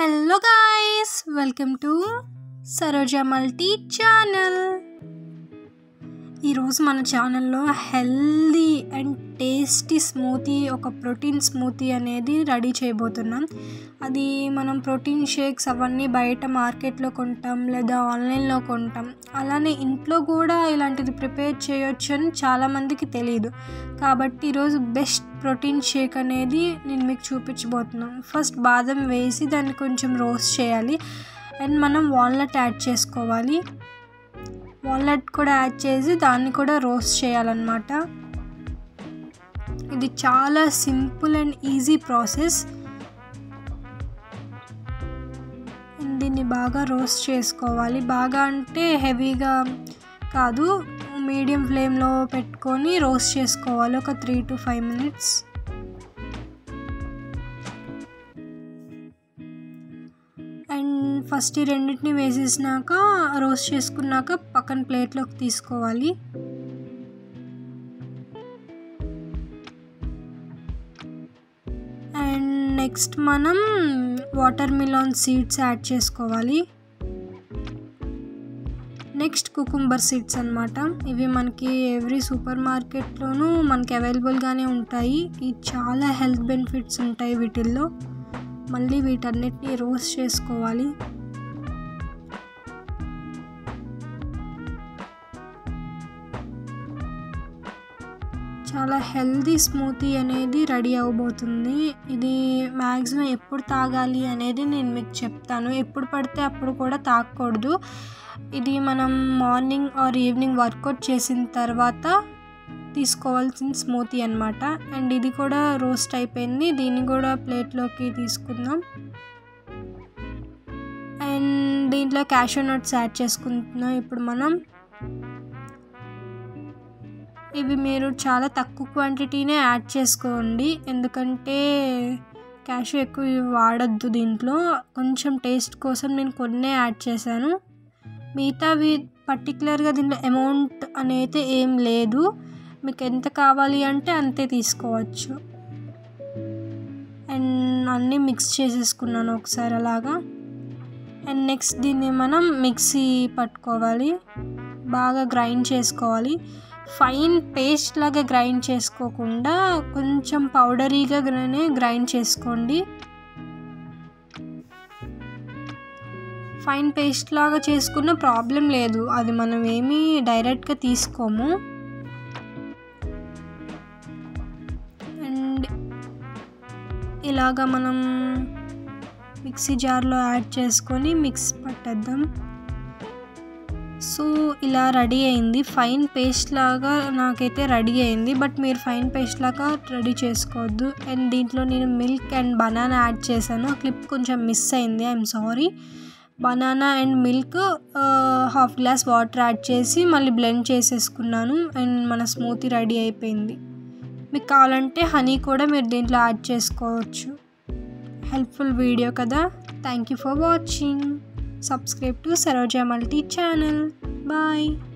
Hello guys, welcome to Saroja Multi channel. ఈరోజు మన ఛానల్లో హెల్దీ అండ్ టేస్టీ స్మూతీ ఒక ప్రోటీన్ స్మూతీ అనేది రెడీ చేయబోతున్నాం. అది మనం ప్రోటీన్ షేక్స్ అవన్నీ బయట మార్కెట్లో కొంటాం లేదా ఆన్లైన్లో కొంటాం. అలానే ఇంట్లో కూడా ఇలాంటిది ప్రిపేర్ చేయొచ్చు అని చాలామందికి తెలియదు కాబట్టి ఈరోజు బెస్ట్ ప్రోటీన్ షేక్ అనేది నేను మీకు చూపించబోతున్నాను ఫస్ట్ బాదం వేసి దాన్ని కొంచెం రోస్ట్ చేయాలి. అండ్ మనం వాల్నట్ యాడ్ చేసుకోవాలి. వాల్నట్ కూడా యాడ్ చేసి దాన్ని కూడా రోస్ట్ చేయాలన్నమాట. ఇది చాలా సింపుల్ అండ్ ఈజీ ప్రాసెస్. దీన్ని బాగా రోస్ట్ చేసుకోవాలి. బాగా అంటే హెవీగా కాదు మీడియం ఫ్లేమ్లో పెట్టుకొని రోస్ట్ చేసుకోవాలి. ఒక three to five minutes. And first ఈ రెండింటిని వేసేసినాక రోస్ట్ చేసుకున్నాక పక్కన ప్లేట్లోకి తీసుకోవాలి. అండ్ నెక్స్ట్ మనం వాటర్ మిలాన్ సీడ్స్ యాడ్ చేసుకోవాలి. నెక్స్ట్ కుకుంబర్ సీడ్స్ అనమాట ఇవి మనకి ఎవ్రీ సూపర్ మార్కెట్లోనూ మనకి అవైలబుల్గానే ఉంటాయి. ఇవి చాలా హెల్త్ బెనిఫిట్స్ ఉంటాయి వీటిల్లో. మళ్ళీ వీటన్నిటిని రోస్ట్ చేసుకోవాలి. చాలా హెల్దీ స్మూతీ అనేది రెడీ అవబోతుంది. ఇది మ్యాక్సిమం ఎప్పుడు తాగాలి అనేది నేను మీకు చెప్తాను. ఎప్పుడు పడితే అప్పుడు కూడా తాగకూడదు. ఇది మనం మార్నింగ్ ఆర్ ఈవినింగ్ వర్కౌట్ చేసిన తర్వాత తీసుకోవాల్సిన స్మూతీ అనమాట అండ్ ఇది కూడా రోస్ట్ అయిపోయింది. దీన్ని కూడా ప్లేట్లోకి తీసుకుందాం. అండ్ దీంట్లో క్యాషూ నట్స్ యాడ్ చేసుకుంటున్నాం. ఇప్పుడు మనం ఇవి మీరు చాలా తక్కువ క్వాంటిటీనే యాడ్ చేసుకోండి. ఎందుకంటే క్యాషు ఎక్కువ వాడద్దు దీంట్లో. కొంచెం టేస్ట్ కోసం నేను కొన్నే యాడ్ చేశాను. మిగతావి పర్టికులర్గా దీంట్లో అమౌంట్ అనేది ఏం లేదు. మీకు ఎంత కావాలి అంటే అంతే తీసుకోవచ్చు. అండ్ అన్నీ మిక్స్ చేసేసుకున్నాను ఒకసారి అలాగా. అండ్ నెక్స్ట్ దీన్ని మనం మిక్సీ పట్టుకోవాలి. బాగా గ్రైండ్ చేసుకోవాలి. ఫైన్ పేస్ట్ లాగా గ్రైండ్ చేసుకోకుండా కొంచెం పౌడరీగానే గ్రైండ్ చేసుకోండి. ఫైన్ పేస్ట్ లాగా చేసుకున్న ప్రాబ్లం లేదు. అది మనం ఏమీ డైరెక్ట్గా తీసుకోము. అండ్ ఇలాగా మనం మిక్సీ జార్లో యాడ్ చేసుకొని మిక్స్ పట్టేద్దాం. సో ఇలా రెడీ అయింది. ఫైన్ పేస్ట్ లాగా నాకైతే రెడీ అయింది. బట్ మీరు ఫైన్ పేస్ట్ లాగా రెడీ చేసుకోవద్దు. అండ్ దీంట్లో నేను మిల్క్ అండ్ బనానా యాడ్ చేశాను. క్లిప్ కొంచెం మిస్ అయింది. I'm sorry. Banana and milk half glass water add చేసి మళ్ళీ బ్లెండ్ చేసేసుకున్నాను. అండ్ మన స్మూతీ రెడీ అయిపోయింది. మీకు కావాలంటే హనీ కూడా మీరు దీంట్లో యాడ్ చేసుకోవచ్చు. హెల్ప్ఫుల్ వీడియో కదా. Thank you for watching. Subscribe to Saroja Multi channel. Bye.